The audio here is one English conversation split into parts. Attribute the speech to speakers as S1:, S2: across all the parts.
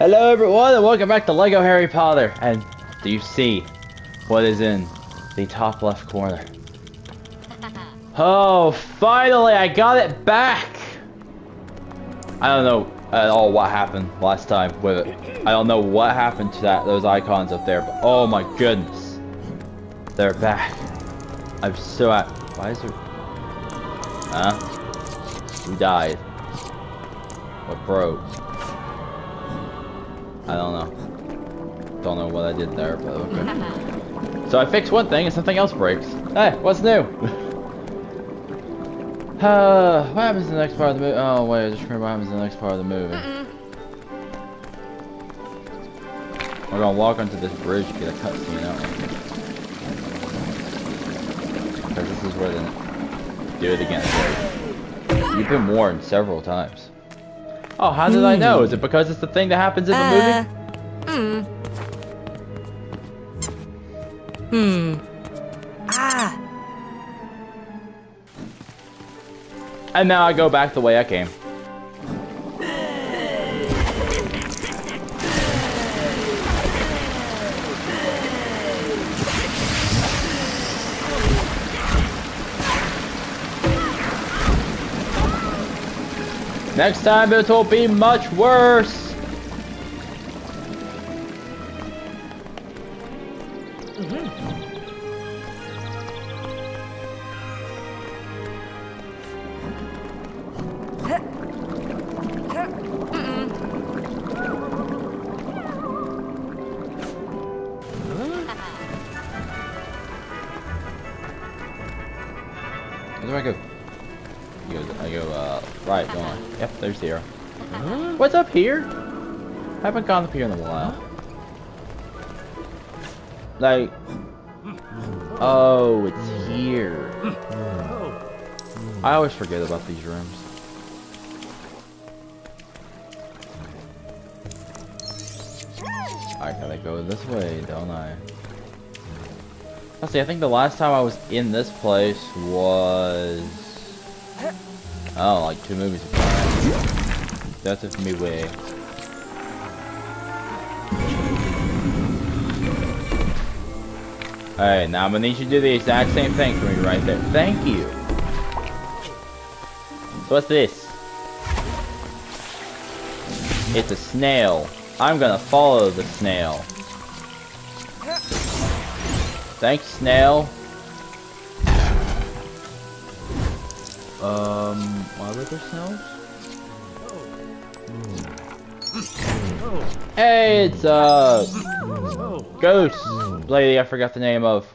S1: Hello everyone and welcome back to LEGO Harry Potter. And do you see what is in the top left corner? Oh, finally I got it back! I don't know at all what happened last time with it. I don't know what happened to that those icons up there, but oh my goodness. They're back. I'm so at why is there Huh? Who died? What broke? I don't know. Don't know what I did there, but okay. So I fixed one thing and something else breaks. Hey, what's new? uh, what happens in the next part of the movie? Oh wait, I just remember what happens in the next part of the movie. We're gonna walk onto this bridge to get a cutscene out. Because this is where the... Do it again. You've been warned several times. Oh, how did I know? Is it because it's the thing that happens in the
S2: Uh,
S1: movie?
S2: hmm. Hmm. Ah.
S1: And now I go back the way I came. Next time it will be much worse. Here? Haven't gone up here in a while. Like, oh, it's here. I always forget about these rooms. I gotta go this way, don't I? Let's see, I think the last time I was in this place was... Oh, like two movies ago. For me way. Alright, now I'm gonna need you to do the exact same thing for me right there. Thank you. What's this? It's a snail. I'm gonna follow the snail. Thanks, snail. Um, why were there snails? Hey, it's uh, ghost lady. I forgot the name of.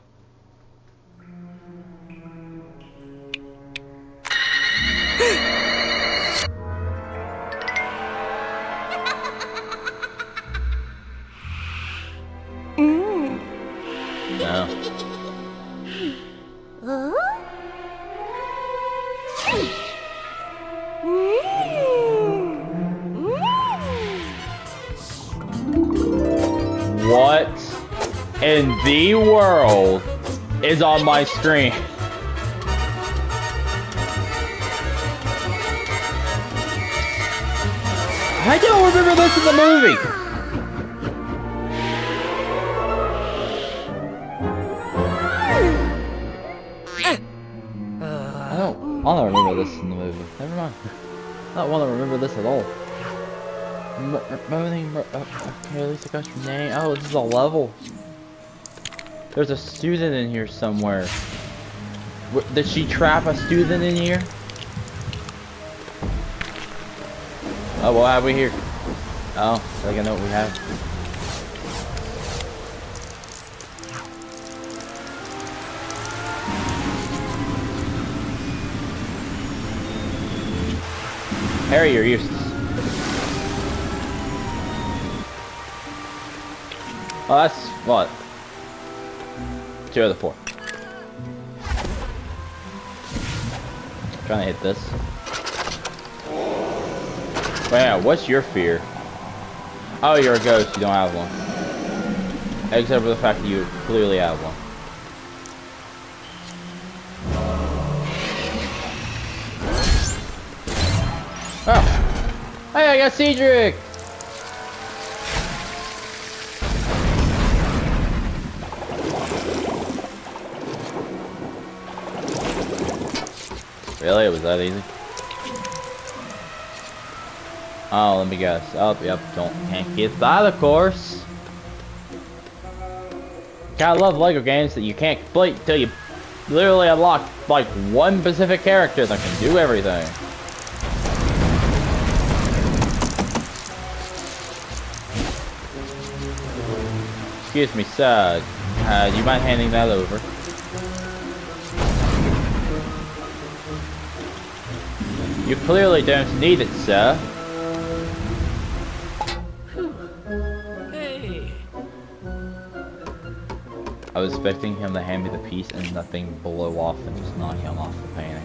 S1: The world is on my screen? I don't remember this in the movie. I don't remember this in the movie. Never mind. I don't want to remember this at all. M moaning, uh, least I got your name. Oh, this is a level. There's a student in here somewhere. Wh- Did she trap a student in here? Oh, what have we here? Oh, I think I know what we have. Harry, you're useless. Oh, that's what? Out of four. Trying to hit this. Wow, what's your fear? Oh, you're a ghost. You don't have one. Except for the fact that you clearly have one. Oh. Hey, I got Cedric! Really? It was that easy? Oh, let me guess. Oh, yep, don't, can't get that, of course. Gotta love Lego games that you can't complete until you literally unlock, like, one specific character that can do everything. Excuse me, sir. Uh, you mind handing that over? You clearly don't need it, sir.
S2: Hey.
S1: I was expecting him to hand me the piece and nothing blow off and just knock him off the painting.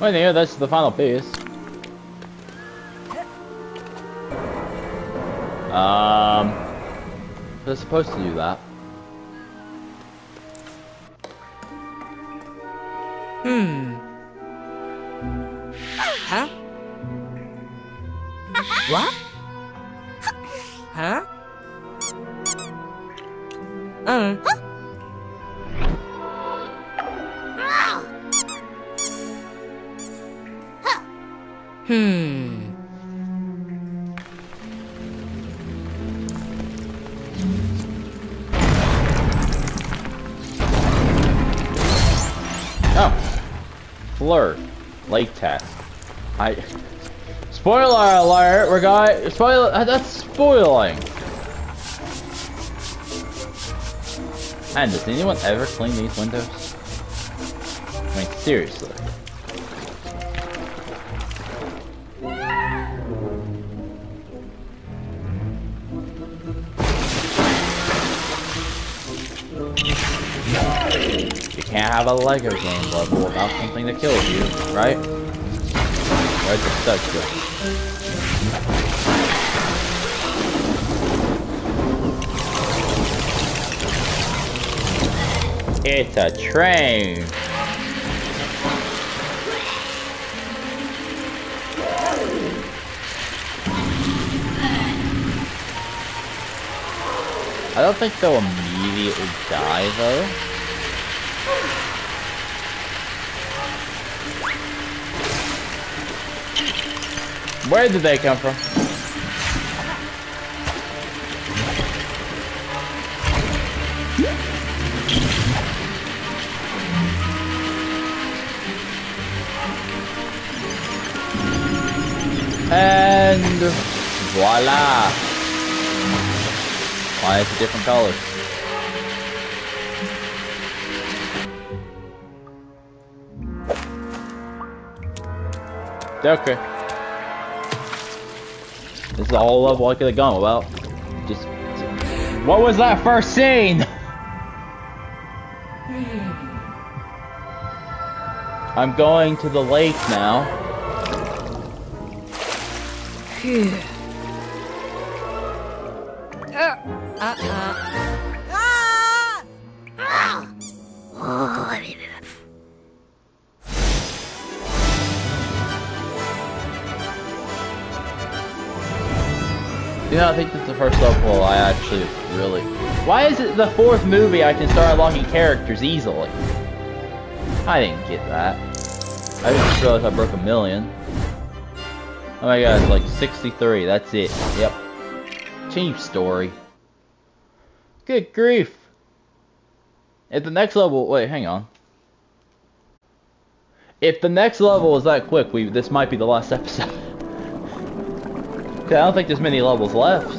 S1: Well, yeah, that's the final piece. Um, they're supposed to do that.
S2: Hmm. Huh? What? Huh? Uh. Hmm.
S1: Flirt, lake test. I. Spoiler alert! We're going. Spoiler. uh, That's spoiling. And does anyone ever clean these windows? I mean, seriously. Have a Lego game level about something that kills you, right? Where's the stuck go? It's a train. I don't think they'll immediately die though. Where did they come from? And voila! Why is it different colors? Okay. This is all whole level I could have gone without. Just. What was that first scene? I'm going to the lake now.
S2: Uh, uh, uh.
S1: Yeah, I think that's the first level I actually really. Why is it the fourth movie I can start unlocking characters easily? I didn't get that. I just realized I broke a million. Oh my god, it's like 63, that's it. Yep. Cheap story. Good grief. If the next level, wait, hang on. If the next level is that quick, we this might be the last episode. I don't think there's many levels left.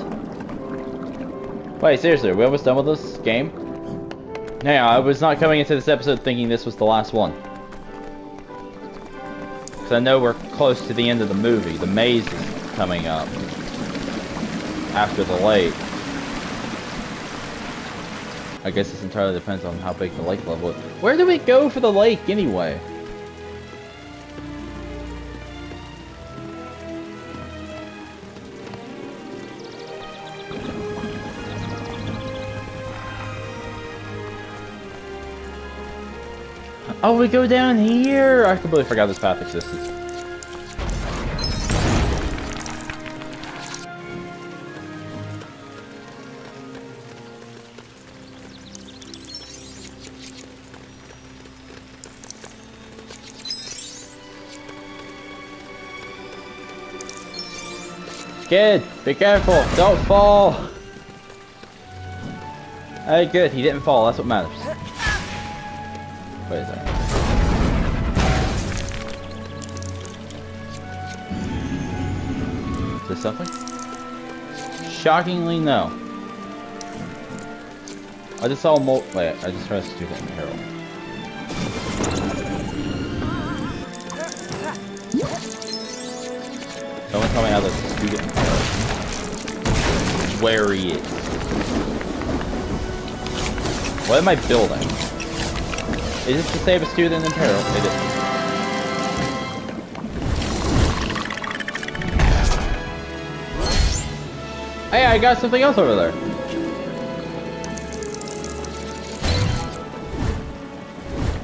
S1: Wait, seriously, are we almost done with this game? Yeah, I was not coming into this episode thinking this was the last one. Because I know we're close to the end of the movie. The maze is coming up. After the lake. I guess this entirely depends on how big the lake level is. Where do we go for the lake anyway? Oh, we go down here! I completely forgot this path existed. Kid, be careful! Don't fall! Hey, good, he didn't fall, that's what matters. Wait a second. This something? Shockingly, no. I just saw mo- wait, I just a student in peril. Someone tell me how a student peril. Where he is. What am I building? Is this to save a student in peril? It is. I got something else over there.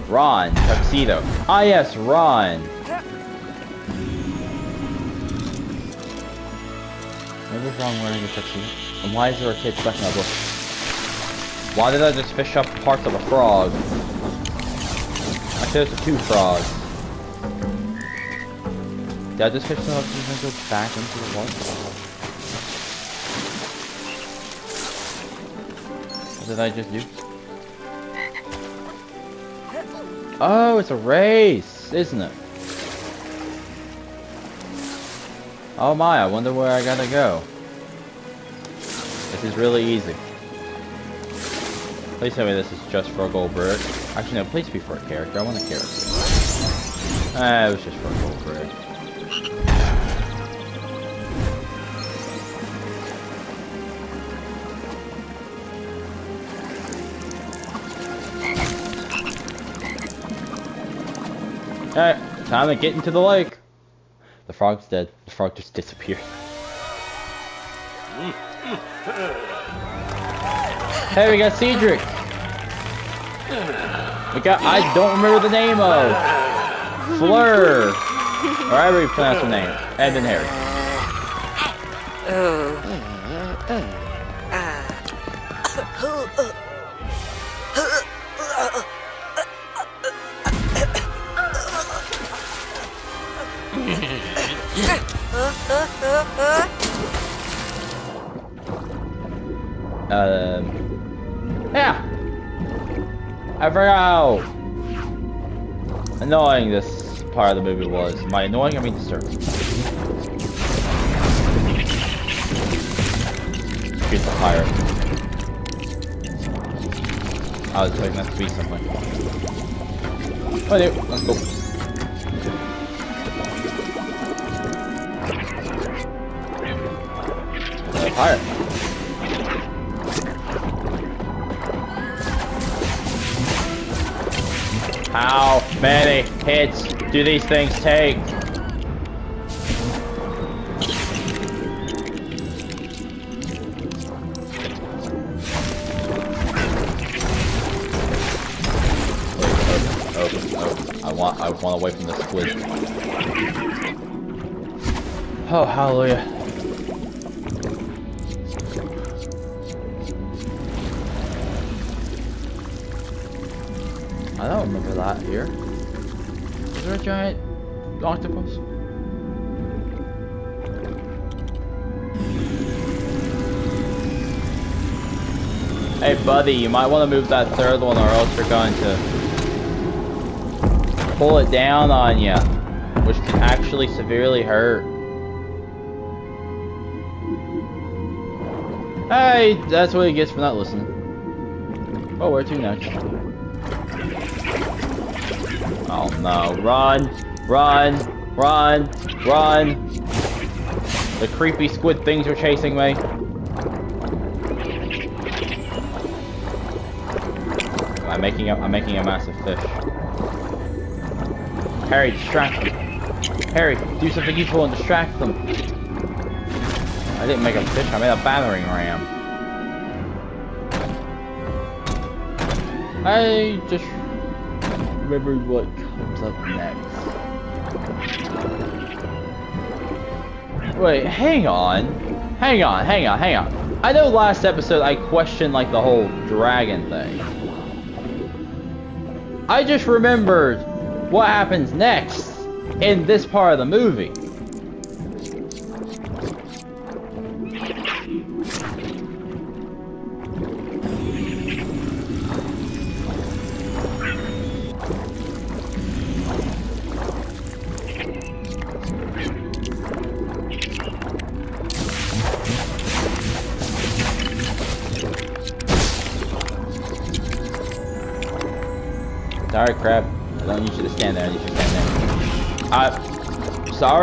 S1: Ron, tuxedo. Ah yes, Ron. Wrong wearing a tuxedo? And why is there a kid stuck in bush? Why did I just fish up parts of a frog? Actually, there's two frogs. Did I just fish them up and go back into the water? Did I just do? Oh, it's a race, isn't it? Oh my, I wonder where I gotta go. This is really easy. Please tell me this is just for a gold bird. Actually, no, please be for a character. I want a character. Ah, it was just for a Alright, time to get into the lake. The frog's dead. The frog just disappeared. hey, we got Cedric. We got, I don't remember the name of. Fleur. Or however you pronounce her name. And then Harry.
S2: Oh.
S1: Yeah. I forgot annoying this part of the movie was. By annoying, I mean disturbing. Shoot the pirate. I was expecting that to be something. Oh, dude, let's go. Uh, pirate. How many hits do these things take? Oh, oh, oh, I want, I want away from the squid. Oh, hallelujah. There a giant octopus? Hey buddy, you might want to move that third one or else you're going to pull it down on you, which can actually severely hurt. Hey, that's what he gets for not listening. Oh, where to next? Oh no, run, run, run, run. The creepy squid things are chasing me. I'm making a, I'm making a massive fish. Harry, distract them. Harry, do something useful and distract them. I didn't make a fish, I made a battering ram. I just remember what comes up next. Wait, hang on. Hang on, hang on, hang on. I know last episode I questioned like the whole dragon thing. I just remembered what happens next in this part of the movie.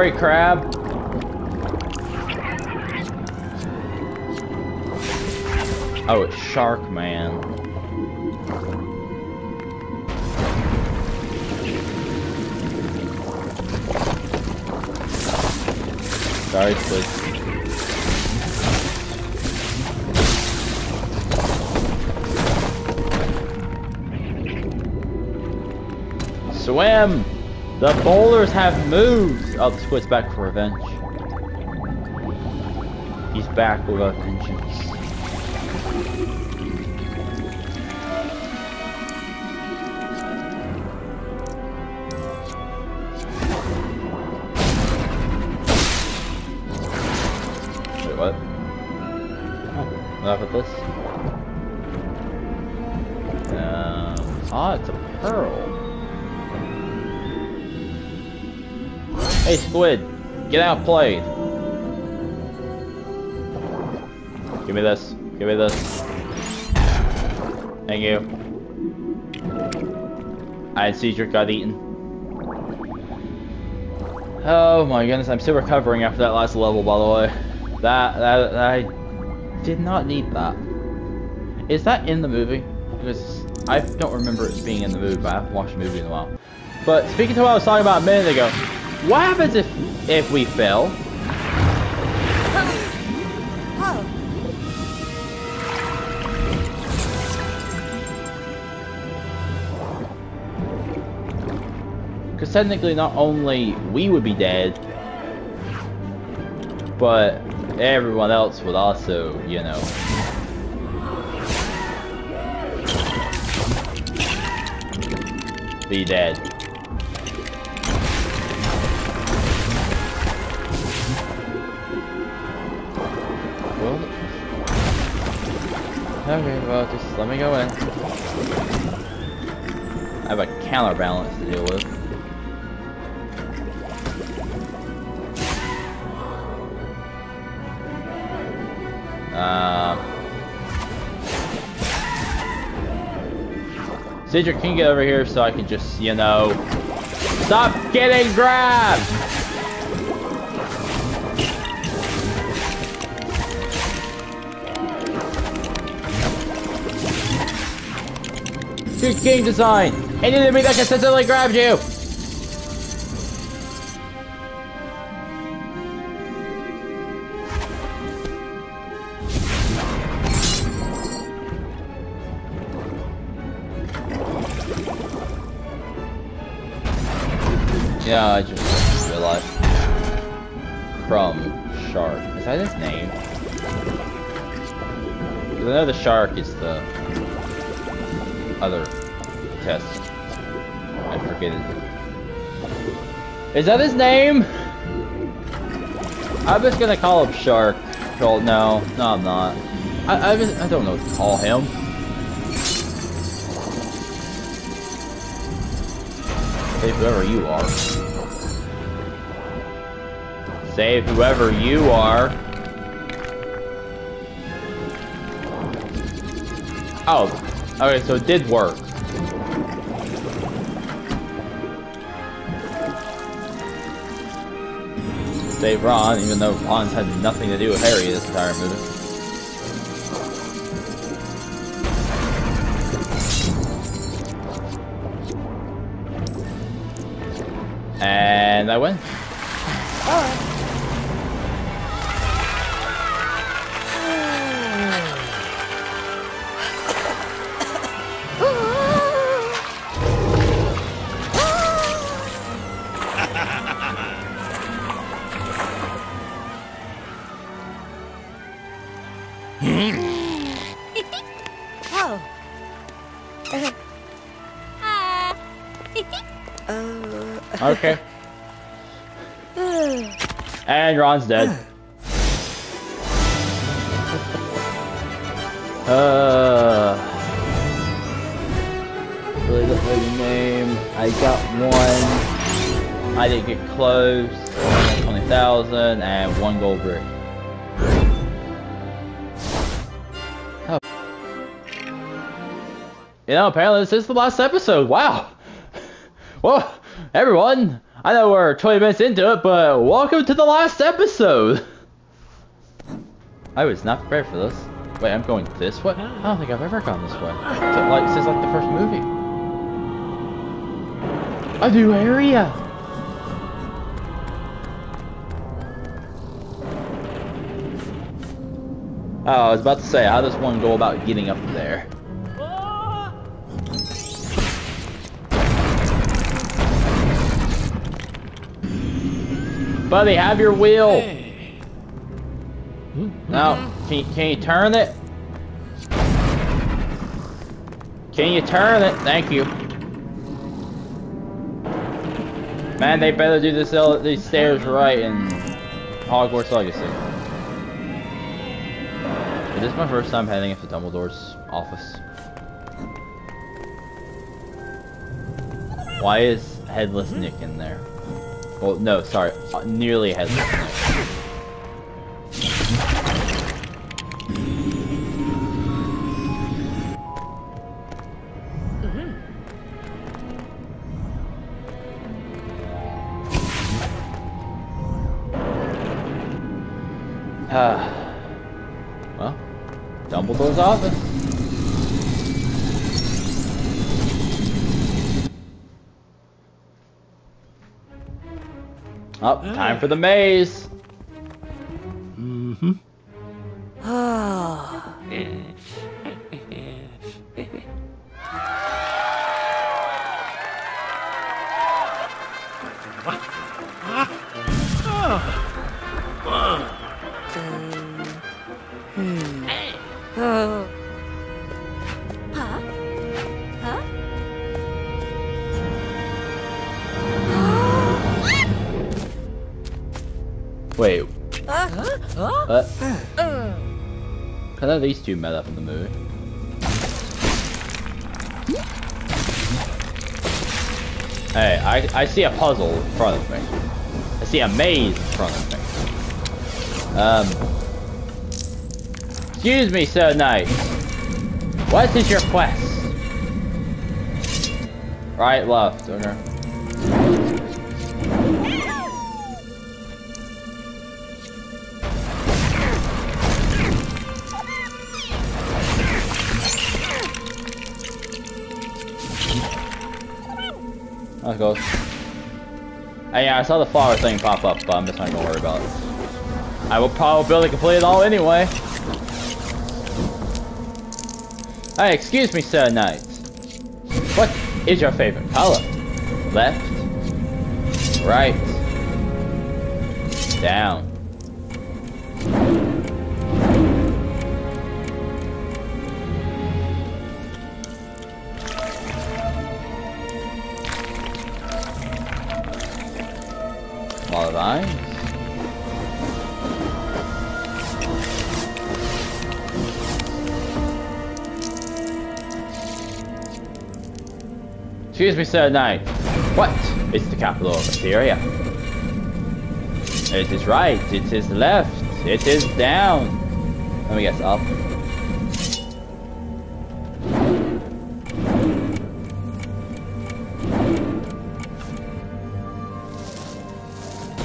S1: Sorry, crab. Oh, it's Shark Man. Sorry, Squid. Swim! The bowlers have moved! Oh, the squid's back for revenge. He's back with a vengeance. Wait, what? Oh, of this. Um, ah, it's a pearl. Hey, Squid, get outplayed. Give me this. Give me this. Thank you. I had Cedric got eaten. Oh my goodness, I'm still recovering after that last level, by the way. That, that, I did not need that. Is that in the movie? Because I don't remember it being in the movie, but I haven't watched the movie in a while. But speaking to what I was talking about a minute ago, what happens if if we fail? Because technically, not only we would be dead, but everyone else would also, you know. Be dead. Okay, well, just let me go in. I have a counterbalance to deal with. Um, Cedric, can you get over here so I can just, you know, stop getting grabbed? Good game design! Any enemy that consistently grabs you! Yeah, I just realized. Krum Shark. Is that his name? 'Cause I know the shark is the other test. I forget it. Is that his name? I'm just gonna call him Shark. No, no, I'm not. I, I, just, I don't know what to call him. Save whoever you are. Save whoever you are. Oh, okay, so it did work. Save Ron, even though Ron's had nothing to do with Harry this entire movie. And I win. Ron's dead. Uh, really don't know your name. I got one. I didn't get close. Twenty thousand and one gold brick. Oh. You know, apparently this is the last episode. Wow. Well, everyone, I know we're 20 minutes into it, but welcome to the last episode. I was not prepared for this. Wait, I'm going this way? I don't think I've ever gone this way. So, like, since like the first movie. A new area! Oh, I was about to say, how does one go about getting up there? Buddy, have your wheel! No, can you, can you turn it? Can you turn it? Thank you. Man, they better do this ele- these stairs right in Hogwarts Legacy. Is this my first time heading into Dumbledore's office? Why is Headless Nick in there? Well, no, sorry, nearly Headless Oh, time for the maze.
S2: Huh? uh.
S1: I thought these two met up in the movie. Hey, I, I see a puzzle in front of me. I see a maze in front of me. Um. Excuse me, Sir Knight. What is your quest? Right, left, okay. I saw the flower thing pop up, but I'm just not gonna worry about it. I will probably complete it all anyway. Hey, excuse me, Sir Knight. What is your favorite color? Left? Right? Down? Excuse me, Sir Knight. What is the capital of Assyria? It is right. It is left. It is down. Let me guess. Up.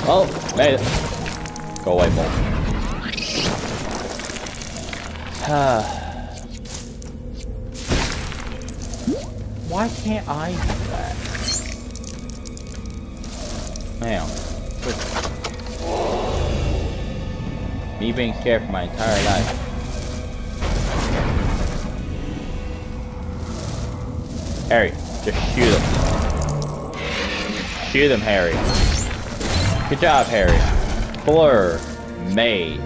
S1: Oh, made it. Go away, Bolt. Why can't I do that? Man. Me being scared for my entire life. Harry, just shoot him. Shoot him, Harry. Good job, Harry. Blur. Maze.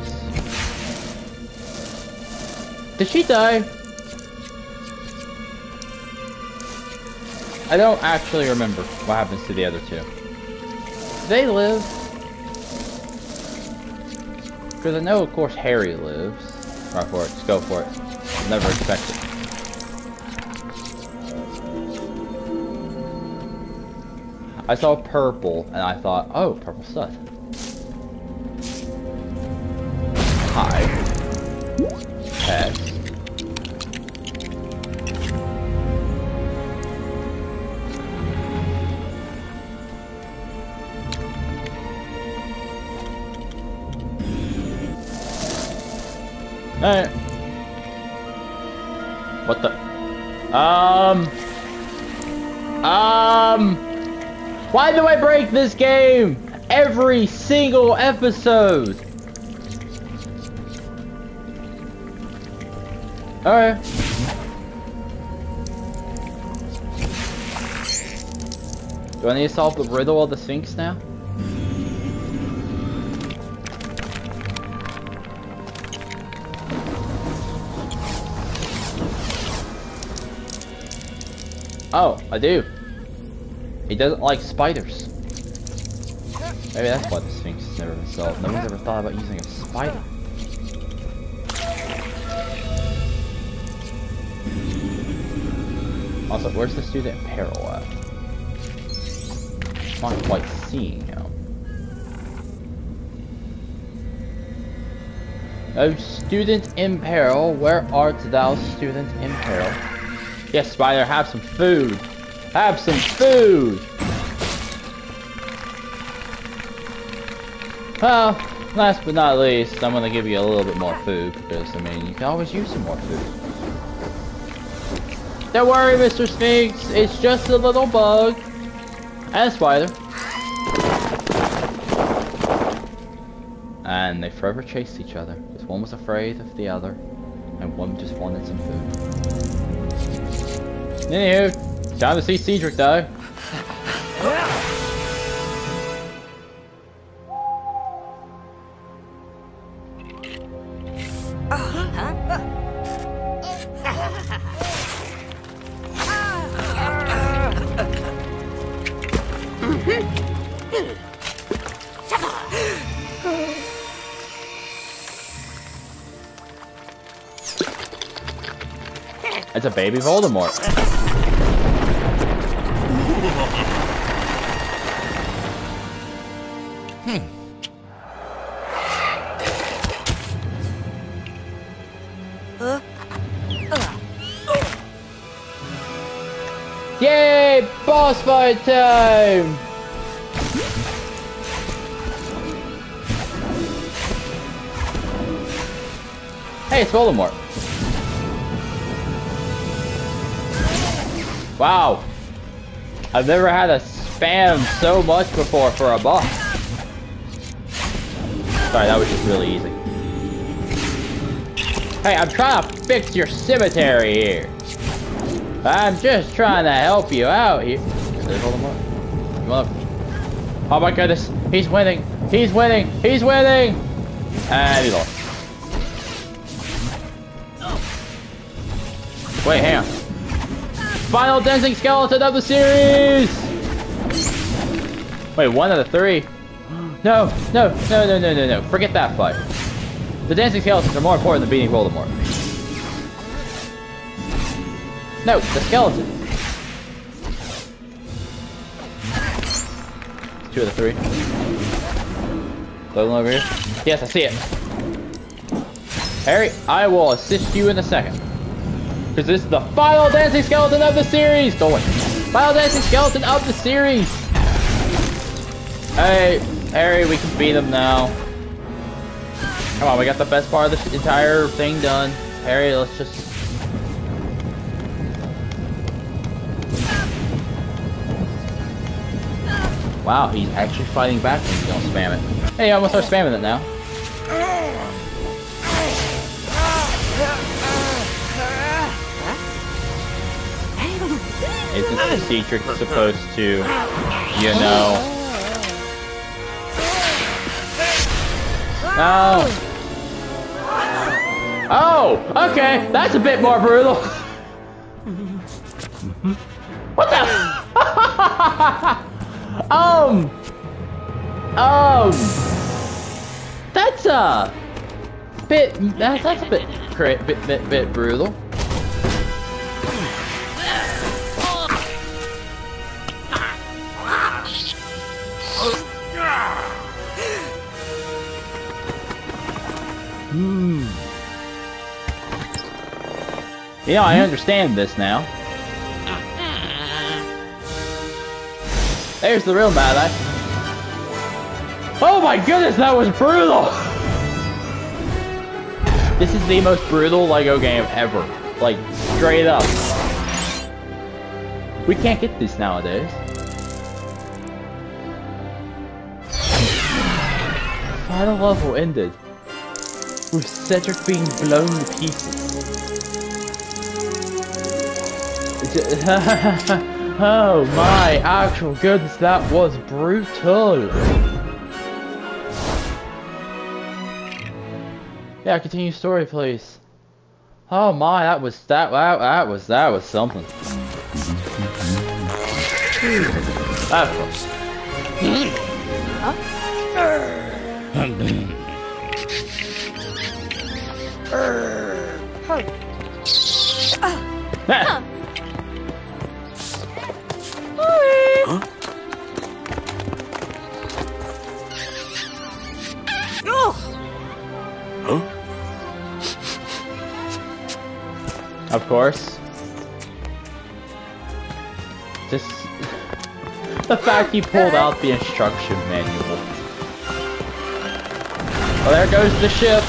S1: Did she die? I don't actually remember what happens to the other two. They live? Because I know, of course, Harry lives. Right for it. Just go for it. Never expected. I saw purple, and I thought, oh, purple stuff. Alright. What the? Um. Um. Why do I break this game every single episode? Alright. Do I need to solve the riddle of the Sphinx now? Oh, I do. He doesn't like spiders. Maybe that's why the Sphinx has never been solved. No one's ever thought about using a spider. Also, where's the student in peril at? I'm not quite seeing him. Oh, student in peril, where art thou, student in peril? Yes, spider, have some food. Have some food! Well, last but not least, I'm gonna give you a little bit more food, because, I mean, you can always use some more food. Don't worry, Mr. Sphinx. It's just a little bug. And a spider. And they forever chased each other. Because one was afraid of the other. And one just wanted some food. Anywho, time to see Cedric die. It's a baby Voldemort. Hmm. Yay! Boss fight time! Hey, it's Voldemort. Wow. I've never had a spam so much before for a boss. Sorry, that was just really easy. Hey, I'm trying to fix your cemetery here. I'm just trying to help you out here. Oh my goodness, he's winning. He's winning. He's winning. And he lost. Wait, hang on. Final dancing skeleton of the series! Wait, one out of three? No, no, no, no, no, no, no. Forget that fight. The dancing skeletons are more important than beating Voldemort. No, the skeleton. Two of the three. Over here. Yes, I see it. Harry, I will assist you in a second. Because this is the final dancing skeleton of the series! Go away. Final dancing skeleton of the series! Hey, Harry, we can beat him now. Come on, we got the best part of this entire thing done. Harry, let's just... Wow, he's actually fighting back when don't spam it. Hey, I'm gonna start spamming it now. Isn't the Cedric supposed to, you know... No! Oh! Okay, that's a bit more brutal! what the? um... Um... That's a... Bit... That, that's a bit... Bit, bit, bit brutal. Hmm. I understand this now. There's the real Mad-Eye. Oh my goodness, that was brutal! This is the most brutal Lego game ever. Like, straight up. We can't get this nowadays. Final level ended with Cedric being blown to pieces. oh my actual goodness, that was brutal. Yeah, continue story, please. Oh my, that was that that, that was that was something. Of course. Ah. Of course. Just the fact you pulled out the instruction manual. Well, there goes the ship.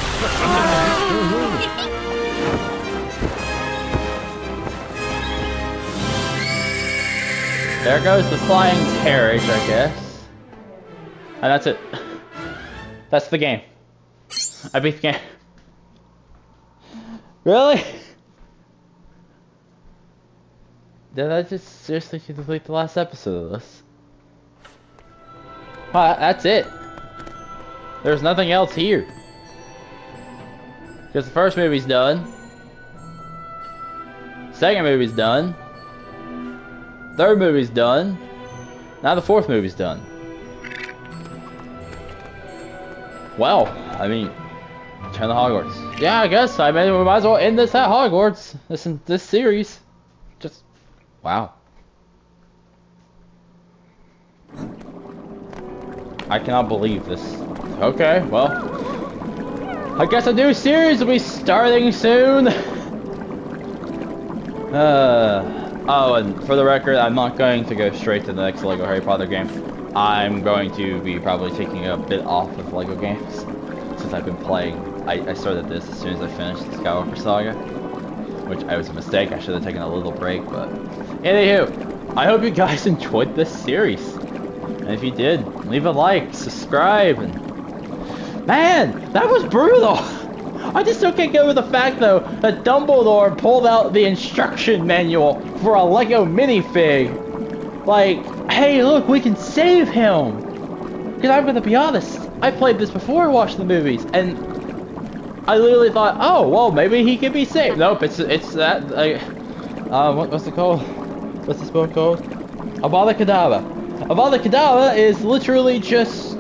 S1: There goes the flying carriage, I guess. And that's it. That's the game. I beat the game. Really? Did I just seriously complete the last episode of this? Well, that's it. There's nothing else here. Because the first movie's done. Second movie's done. Third movie's done. Now the fourth movie's done. Well, I mean, turn to Hogwarts. Yeah, I guess. I mean, we might as well end this at Hogwarts. This this series. Just wow. I cannot believe this. Okay, well, I guess a new series will be starting soon. Uh. Oh, and for the record, I'm not going to go straight to the next LEGO Harry Potter game. I'm going to be probably taking a bit off of LEGO games since I've been playing. I, I started this as soon as I finished the Skywalker Saga, which I was a mistake. I should have taken a little break, but anywho, I hope you guys enjoyed this series. And if you did, leave a like, subscribe, and man, that was brutal. I just still can't get over the fact, though, that Dumbledore pulled out the instruction manual for a Lego minifig. Like, hey, look, we can save him. Because I'm going to be honest, I played this before I watched the movies, and I literally thought, oh, well, maybe he can be saved. Nope, it's it's that, like, uh, what, what's it called? What's this book called? Avada Kedavra. Avada Kedavra is literally just,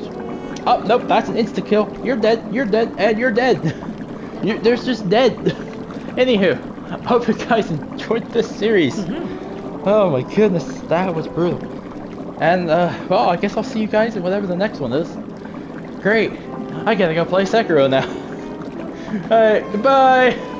S1: oh, nope, that's an insta-kill. You're dead, you're dead, and you're dead. You, there's just dead. Anywho, hope you guys enjoyed this series. Mm -hmm. Oh my goodness, that was brutal. And, uh, well, I guess I'll see you guys in whatever the next one is. Great. I gotta go play Sekiro now. Alright, goodbye.